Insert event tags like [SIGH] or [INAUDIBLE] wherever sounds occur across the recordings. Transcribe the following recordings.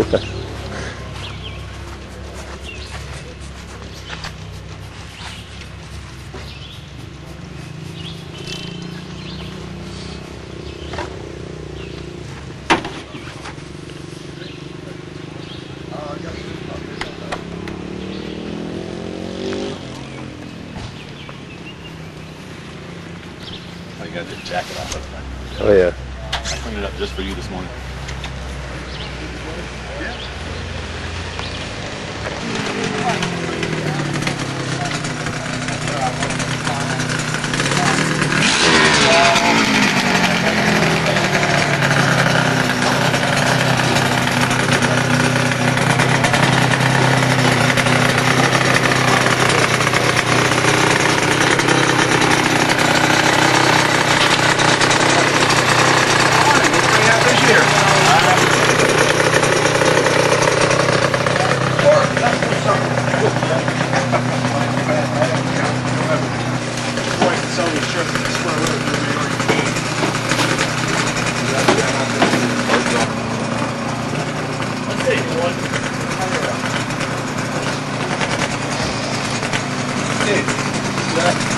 Oh, oh yeah. I cleaned it up just for you this morning. that.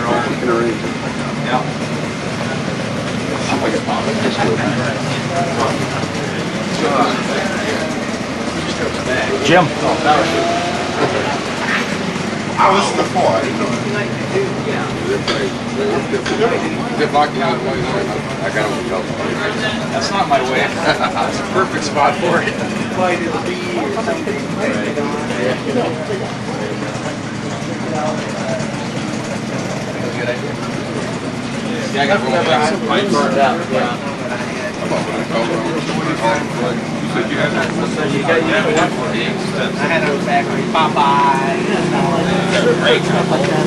drag. [LAUGHS] Can arrange it. Jim. I was the four. Zip lock down, I got it. That's not my way. [LAUGHS] That's a perfect spot for it. Yeah, I got back some pipes. You said you had? I had a factory, Popeye, great stuff like that.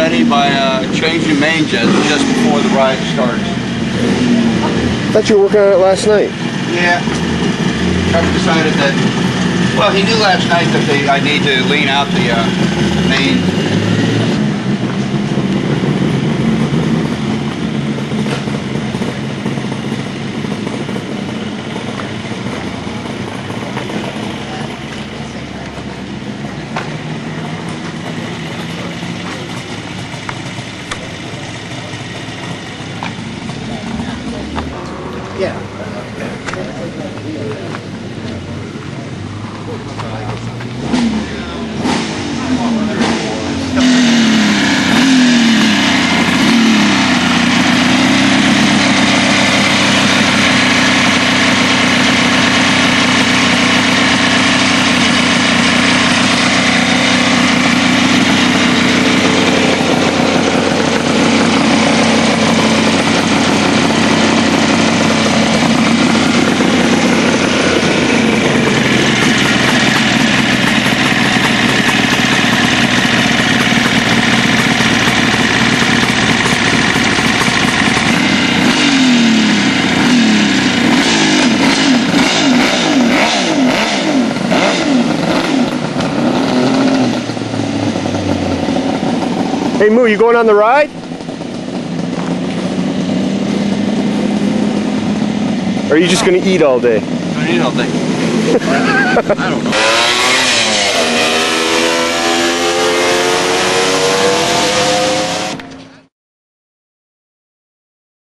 Ready by uh, changing main jets just before the ride starts. thought you were working on it last night. Yeah. Chuck decided that, well, he knew last night that they, I need to lean out the uh, main. Hey Moo, you going on the ride? Or are you just gonna eat all day? What do you know, think? I don't know.